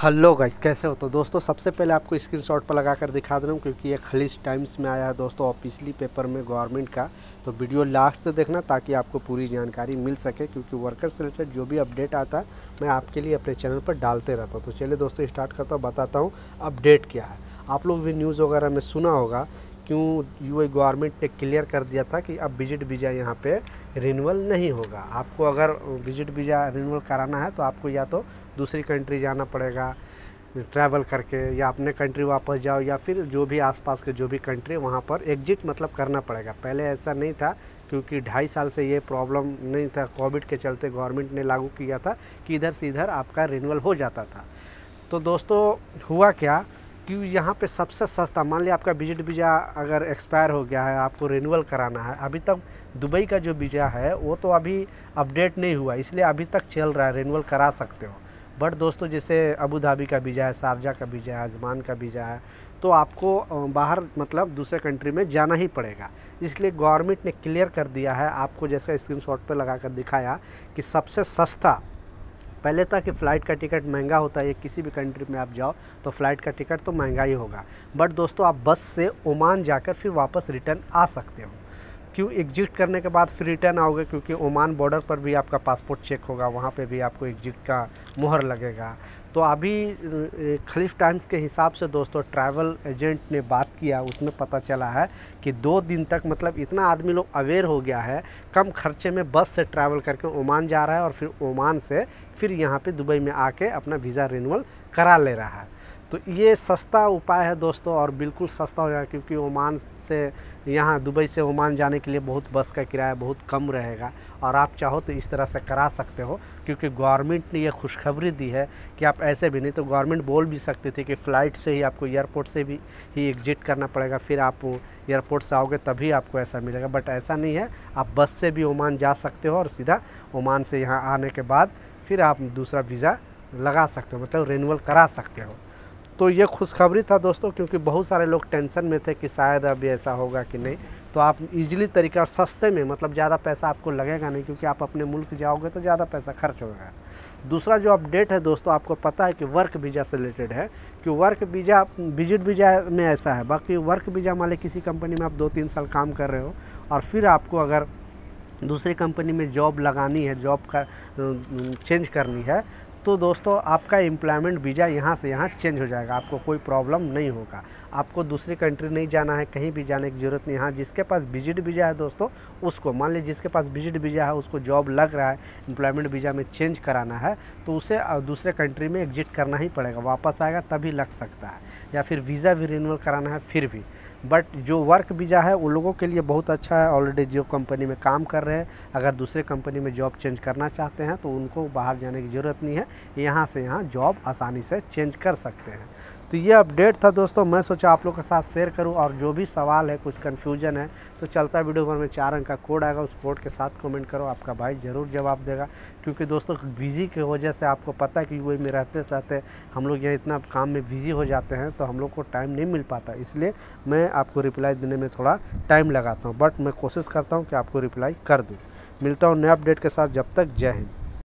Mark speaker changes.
Speaker 1: Hello guys, कैसे हो? तो दोस्तों, सबसे पहले आपको स्क्रीनशॉट पर लगा कर दिखा दे रहा हूँ, क्योंकि ये खलीज टाइम्स में आया है दोस्तों ऑफिसली पेपर में गवर्नमेंट का। तो वीडियो लास्ट से देखना, ताकि आपको पूरी जानकारी मिल सके, क्योंकि वर्कर से रिलेटेड जो भी अपडेट आता है, मैं आपके लिए अपने चैनल पर डालते रहता हूँ। तो चलिए दोस्तों स्टार्ट करता हूँ, बताता हूँ अपडेट क्या है। आप लोग भी न्यूज़ वगैरह में सुना होगा, क्यों यू गवर्नमेंट ने क्लियर कर दिया था कि अब विज़िट वीज़ा यहाँ पे रिन्यूअल नहीं होगा। आपको अगर विज़िट वीज़ा रिन्यूअल कराना है तो आपको या तो दूसरी कंट्री जाना पड़ेगा ट्रैवल करके, या अपने कंट्री वापस जाओ, या फिर जो भी आसपास के जो भी कंट्री वहाँ पर एग्जिट मतलब करना पड़ेगा। पहले ऐसा नहीं था, क्योंकि ढाई साल से ये प्रॉब्लम नहीं था। कोविड के चलते गवर्नमेंट ने लागू किया था कि इधर से इधर आपका रिन्यूअल हो जाता था। तो दोस्तों, हुआ क्या कि यहाँ पे सबसे सस्ता, मान लिया आपका विज़िट वीज़ा अगर एक्सपायर हो गया है, आपको रिन्यूअल कराना है, अभी तक दुबई का जो वीज़ा है, वो तो अभी अपडेट नहीं हुआ, इसलिए अभी तक चल रहा है रिन्यूअल करा सकते हो। बट दोस्तों, जैसे अबू धाबी का वीज़ा है शारजा का वीज़ा है आजमान का वीज़ा है तो आपको बाहर मतलब दूसरे कंट्री में जाना ही पड़ेगा। इसलिए गवर्नमेंट ने क्लियर कर दिया है, आपको जैसे स्क्रीन शॉट पर लगा कर दिखाया कि सबसे सस्ता, पहले था कि फ़्लाइट का टिकट महँगा होता है किसी भी कंट्री में आप जाओ तो फ़्लाइट का टिकट तो महँगा ही होगा। बट दोस्तों, आप बस से ओमान जाकर फिर वापस रिटर्न आ सकते हो। क्यों एग्जिट करने के बाद फिर रिटर्न आओगे? क्योंकि ओमान बॉर्डर पर भी आपका पासपोर्ट चेक होगा, वहाँ पे भी आपको एग्जिट का मुहर लगेगा। तो अभी खलीफ टाइम्स के हिसाब से दोस्तों ट्रैवल एजेंट ने बात किया, उसमें पता चला है कि दो दिन तक मतलब इतना आदमी लोग अवेयर हो गया है, कम खर्चे में बस से ट्रैवल करके ओमान जा रहा है और फिर ओमान से फिर यहाँ पे दुबई में आके अपना वीज़ा रिन्यूअल करा ले रहा है। तो ये सस्ता उपाय है दोस्तों और बिल्कुल सस्ता हो जाएगा क्योंकि ओमान से यहाँ दुबई से ओमान जाने के लिए बहुत बस का किराया बहुत कम रहेगा और आप चाहो तो इस तरह से करा सकते हो क्योंकि गवर्नमेंट ने ये खुशखबरी दी है कि आप ऐसे भी नहीं तो गवर्नमेंट बोल भी सकती थी कि फ़्लाइट से ही आपको एयरपोर्ट से भी ही एग्जिट करना पड़ेगा, फिर आप एयरपोर्ट से आओगे तभी आपको ऐसा मिलेगा। बट ऐसा नहीं है, आप बस से भी ओमान जा सकते हो और सीधा ओमान से यहाँ आने के बाद फिर आप दूसरा वीज़ा लगा सकते हो मतलब रिन्यूअल करा सकते हो। तो ये खुशखबरी था दोस्तों, क्योंकि बहुत सारे लोग टेंशन में थे कि शायद अभी ऐसा होगा कि नहीं। तो आप इजीली तरीका सस्ते में मतलब ज़्यादा पैसा आपको लगेगा नहीं, क्योंकि आप अपने मुल्क जाओगे तो ज़्यादा पैसा खर्च होगा। दूसरा जो अपडेट है दोस्तों, आपको पता है कि वर्क वीज़ा से रिलेटेड है, कि वर्क वीज़ा विज़िट वीज़ा में ऐसा है, बाकी वर्क वीज़ा मान किसी कंपनी में आप दो तीन साल काम कर रहे हो, और फिर आपको अगर दूसरी कंपनी में जॉब लगानी है जॉब का चेंज करनी है तो दोस्तों आपका एम्प्लॉयमेंट वीज़ा यहाँ से यहाँ चेंज हो जाएगा, आपको कोई प्रॉब्लम नहीं होगा। आपको दूसरी कंट्री नहीं जाना है, कहीं भी जाने की ज़रूरत नहीं। यहाँ जिसके पास विज़िट वीज़ा है दोस्तों, उसको, मान लीजिए जिसके पास विज़िट वीज़ा है, उसको जॉब लग रहा है एम्प्लॉयमेंट वीज़ा में चेंज कराना है तो उसे दूसरे कंट्री में एग्जिट करना ही पड़ेगा। वापस आएगा तभी लग सकता है। या फिर वीज़ा भी रिन्यूअल कराना है, फिर भी। बट जो वर्क वीज़ा है, उन लोगों के लिए बहुत अच्छा है। ऑलरेडी जो कंपनी में काम कर रहे हैं, अगर दूसरे कंपनी में जॉब चेंज करना चाहते हैं तो उनको बाहर जाने की ज़रूरत नहीं है। यहाँ से यहाँ जॉब आसानी से चेंज कर सकते हैं। तो ये अपडेट था दोस्तों, मैं सोचा आप लोग के साथ शेयर करूँ और जो भी सवाल है, कुछ कन्फ्यूज़न है तो चलता वीडियो भर में चार अंक का कोड आएगा, उस कोड के साथ कमेंट करो, आपका भाई ज़रूर जवाब देगा। क्योंकि दोस्तों बिज़ी की वजह से आपको पता है कि वही में रहते रहते हम लोग यहाँ इतना काम में बिज़ी हो जाते हैं तो हम लोग को टाइम नहीं मिल पाता। इसलिए मैं आपको रिप्लाई देने में थोड़ा टाइम लगाता हूँ बट मैं कोशिश करता हूँ कि आपको रिप्लाई कर दूँ। मिलता हूँ नए अपडेट के साथ, जब तक जय हिंद।